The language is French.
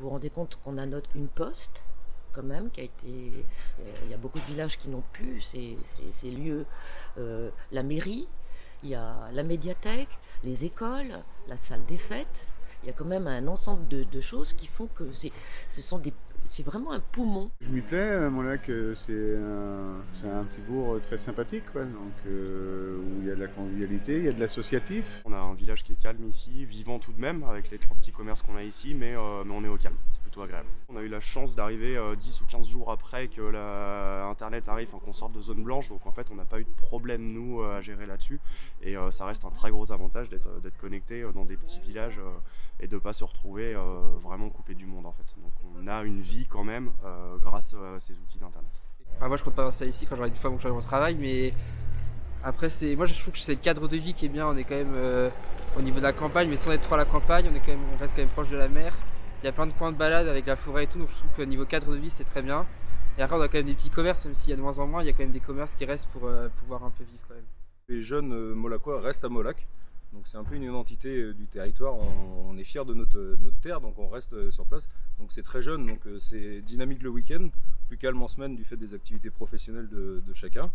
Vous vous rendez compte qu'on a notre, une poste quand même qui a été... euh, Il y a beaucoup de villages qui n'ont plus ces, ces- lieux. Euh, la mairie, il y a la médiathèque, les écoles, la salle des fêtes. Il y a quand même un ensemble de, choses qui font que c'est, vraiment un poumon. Je m'y plais, euh, mon lac, c'est un, petit bourg très sympathique, donc, de la convivialité, il y a de l'associatif. On a un village qui est calme ici, vivant tout de même, avec les trois petits commerces qu'on a ici, mais, euh, mais on est au calme, c'est plutôt agréable. On a eu la chance d'arriver euh, 10 ou 15 jours après que la Internet arrive, enfin, qu'on sorte de zone blanche, donc en fait on n'a pas eu de problème nous euh, à gérer là-dessus, et euh, ça reste un très gros avantage d'être connecté dans des petits villages et de ne pas se retrouver vraiment coupé du monde en fait. Donc on a une vie quand même grâce à ces outils d'Internet. Ah, moi je compte pas avoir ça ici quand j'aurai une fois mon travail, mais après c'est, moi je trouve que c'est le cadre de vie qui est bien. On est quand même euh, au niveau de la campagne, mais sans être trop à la campagne, on est quand même, on reste quand même proche de la mer. Il y a plein de coins de balade avec la forêt et tout, donc je trouve qu'au niveau cadre de vie c'est très bien. Et après on a quand même des petits commerces, même s'il y a de moins en moins, il y a quand même des commerces qui restent pour euh, pouvoir un peu vivre quand même. Les jeunes euh, Molacois restent à Molac. Donc c'est un peu une identité euh, du territoire. On, est fiers de notre, notre terre, donc on reste sur place. Donc c'est très jeune, donc c'est dynamique le week-end, plus calme en semaine du fait des activités professionnelles de chacun.